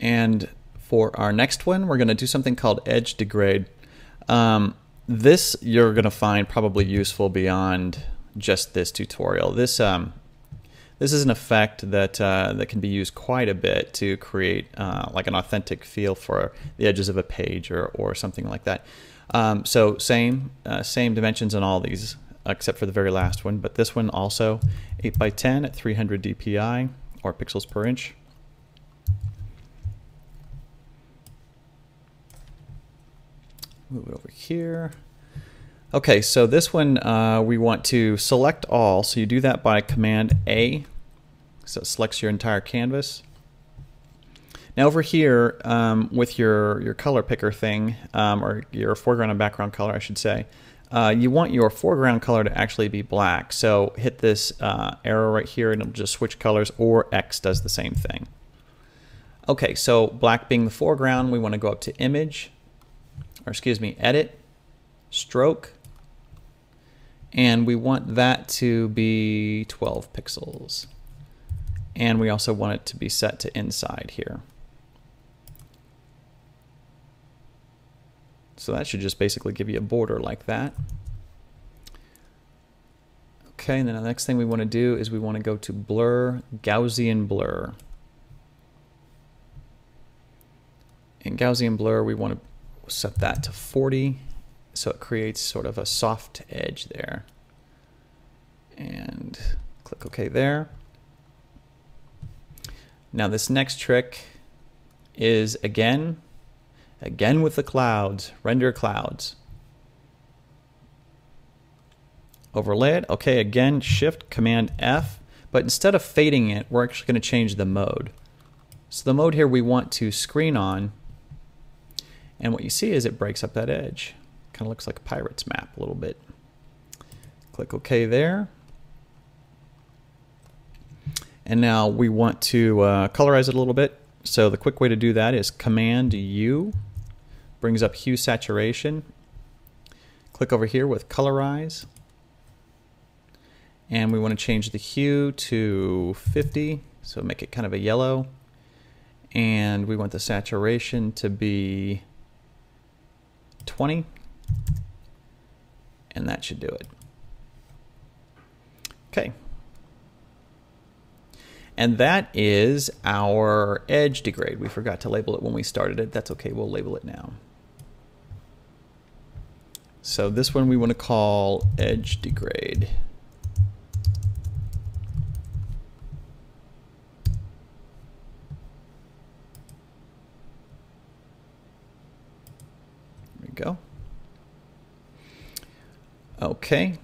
And for our next one, we're going to do something called edge degrade. Um, this you're going to find probably useful beyond just this tutorial. This um, this is an effect that uh, that can be used quite a bit to create uh, like an authentic feel for the edges of a page or, or something like that. Um, so same uh, same dimensions on all these except for the very last one, but this one also 8 by 10 at 300 dpi or pixels per inch. Move it over here. Okay, so this one uh, we want to select all. So you do that by Command A. So it selects your entire canvas. Now over here um, with your, your color picker thing, um, or your foreground and background color I should say, uh, you want your foreground color to actually be black. So hit this uh, arrow right here and it'll just switch colors or X does the same thing. Okay, so black being the foreground, we want to go up to image, or excuse me, edit, stroke, and we want that to be 12 pixels. And we also want it to be set to inside here. So that should just basically give you a border like that. Okay, and then the next thing we want to do is we want to go to blur, Gaussian blur. In Gaussian blur, we want to set that to 40 so it creates sort of a soft edge there. And click OK there. Now this next trick is again Again with the clouds, render clouds. Overlay it. Okay, again, Shift, Command F. But instead of fading it, we're actually going to change the mode. So the mode here we want to screen on. And what you see is it breaks up that edge. Kind of looks like a pirate's map a little bit. Click OK there. And now we want to uh, colorize it a little bit. So the quick way to do that is Command U brings up hue saturation. Click over here with colorize. And we want to change the hue to 50, so make it kind of a yellow. And we want the saturation to be 20. And that should do it. Okay. And that is our edge degrade. We forgot to label it when we started it. That's okay, we'll label it now. So this one we want to call edge degrade. Go. Okay,